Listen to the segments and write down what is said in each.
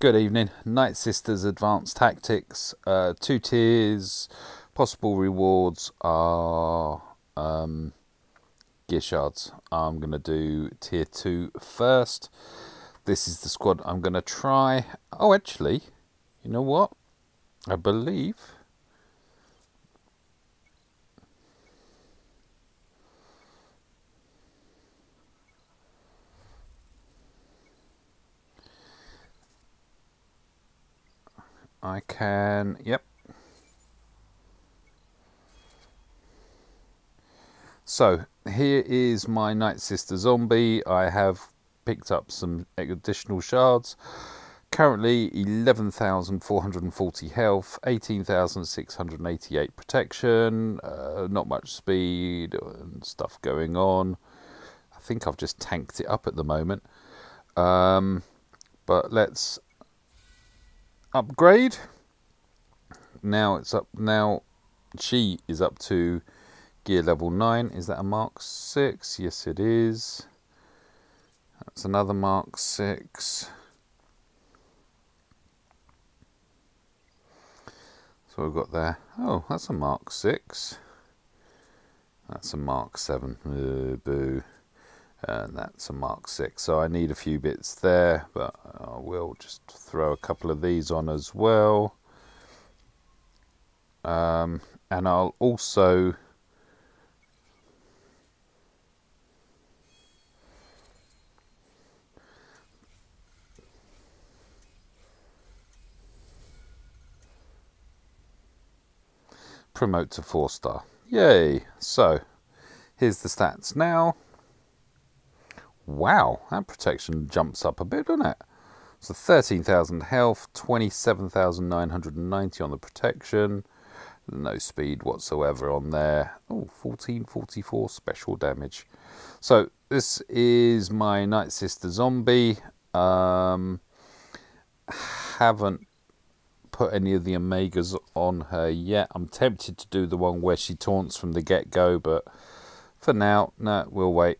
Good evening. Night Sisters Advanced Tactics. Uh, two tiers. Possible rewards are um, gear shards. I'm going to do tier two first. This is the squad I'm going to try. Oh, actually, you know what? I believe. I can, yep. So here is my Night Sister zombie. I have picked up some additional shards. Currently 11,440 health, 18,688 protection, uh, not much speed and stuff going on. I think I've just tanked it up at the moment. Um, but let's upgrade. Now it's up. Now she is up to gear level 9. Is that a Mark 6? Yes, it is. That's another Mark 6. So we've got there. Oh, that's a Mark 6. That's a Mark 7. Uh, boo. And that's a Mark 6. So I need a few bits there, but I will just throw a couple of these on as well. Um, and I'll also promote to four star. Yay! So, here's the stats now. Wow, that protection jumps up a bit, doesn't it? So 13,000 health, 27,990 on the protection. No speed whatsoever on there. Oh, 1444 special damage. So this is my Night Sister zombie. Um, haven't put any of the omegas on her yet. I'm tempted to do the one where she taunts from the get-go, but for now, no, we'll wait.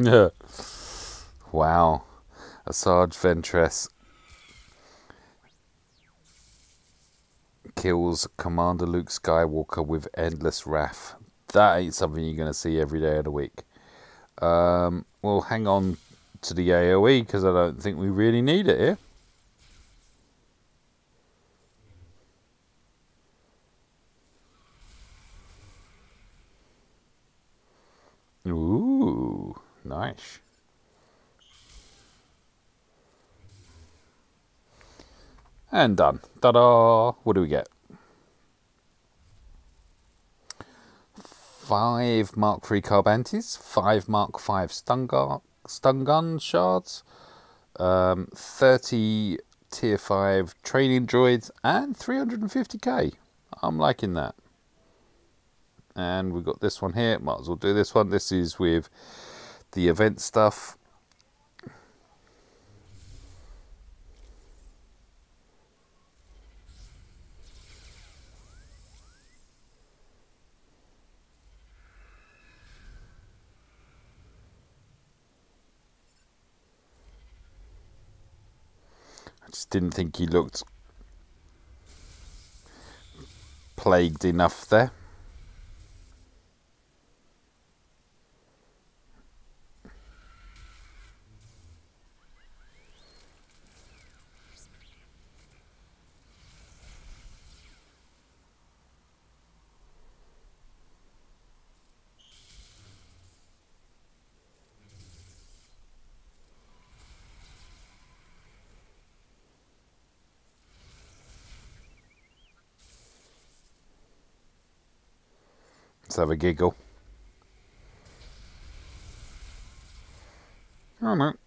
wow. Asajj Ventress kills Commander Luke Skywalker with endless wrath. That ain't something you're going to see every day of the week. Um, we'll hang on to the AoE because I don't think we really need it here. Ooh. Nice. And done. Ta-da! What do we get? Five Mark III Carbantis, five Mark V stun, stun gun shards, um, 30 tier 5 training droids, and 350k. I'm liking that. And we've got this one here. Might as well do this one. This is with the event stuff. Just didn't think he looked plagued enough there. Let's have a giggle. Oh.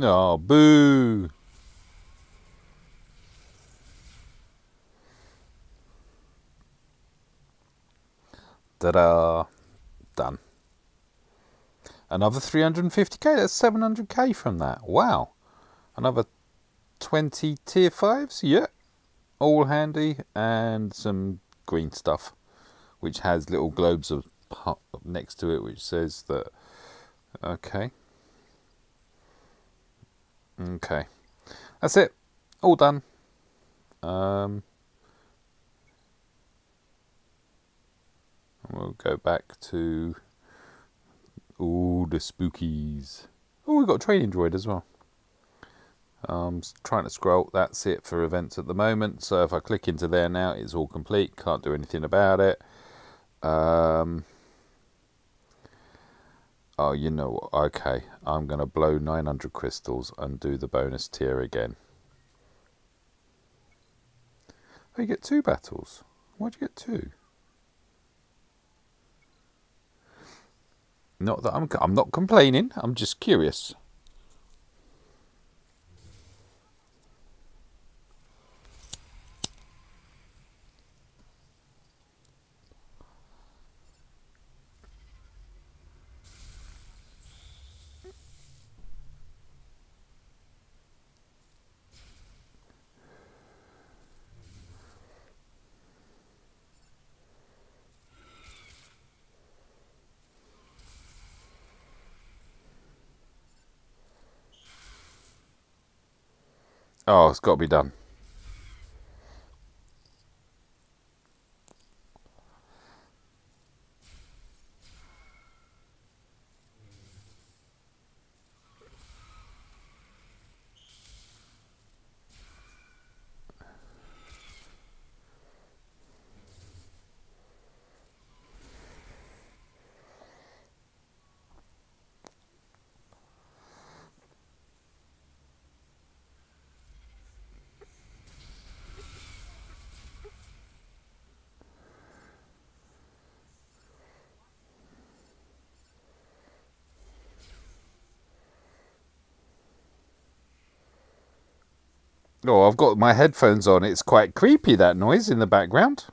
Oh, boo. Ta-da. Done. Another 350k. That's 700k from that. Wow. Another 20 tier 5s. Yeah. All handy. And some green stuff. Which has little globes of next to it which says that okay Okay, that's it. All done. Um, we'll go back to all the spookies. Oh, we've got a training droid as well. Um, trying to scroll. That's it for events at the moment. So if I click into there now, it's all complete. Can't do anything about it. Um, Oh, you know, okay, I'm going to blow 900 crystals and do the bonus tier again. Oh, you get two battles. Why'd you get two? Not that I'm, I'm not complaining, I'm just curious. Oh, it's got to be done. Oh, I've got my headphones on. It's quite creepy, that noise in the background.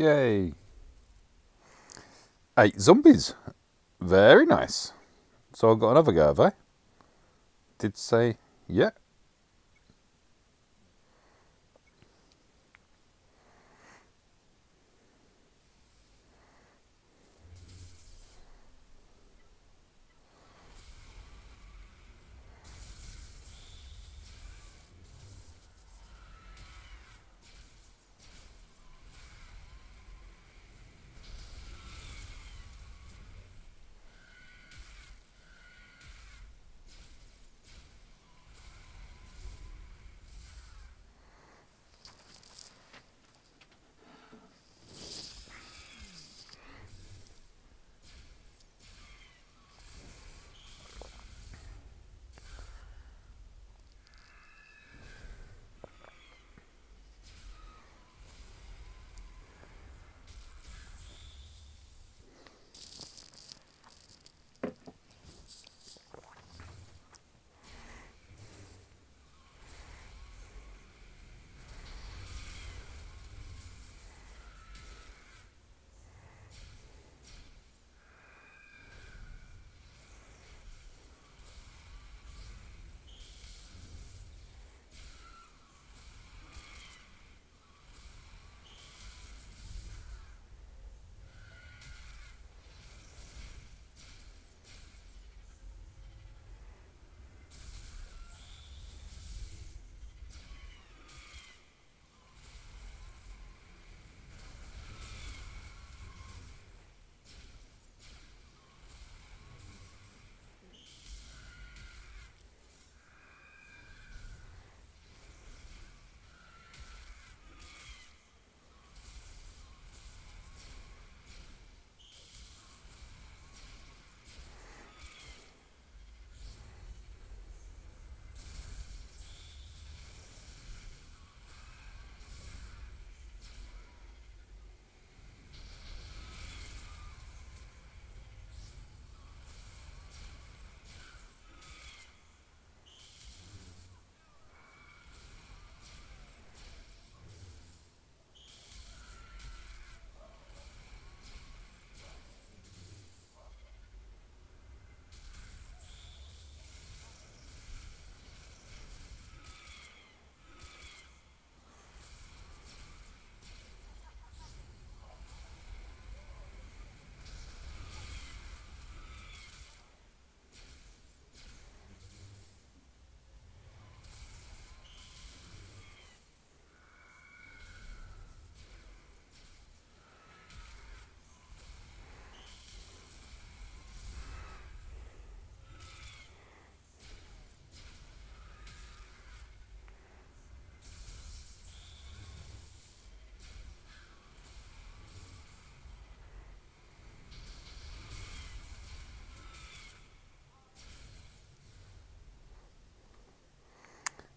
Yay. Eight zombies. Very nice. So I've got another go, have I? Did say, yeah.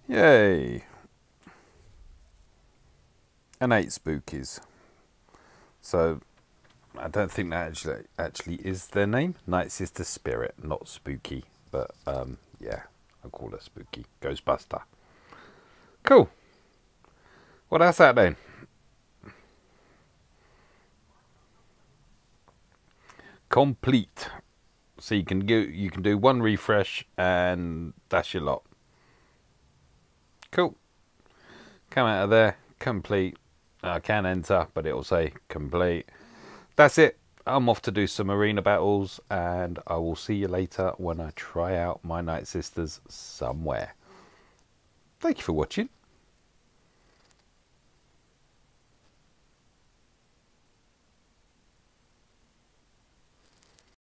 Yay. And eight spookies. So I don't think that actually actually is their name. Night Sister Spirit, not Spooky. But um, yeah, I call her Spooky. Ghostbuster. Cool. What else that then? Complete. So you can do you can do one refresh and that's your lot. Cool. Come out of there, complete. I can enter, but it'll say complete. That's it. I'm off to do some arena battles, and I will see you later when I try out my Night Sisters somewhere. Thank you for watching.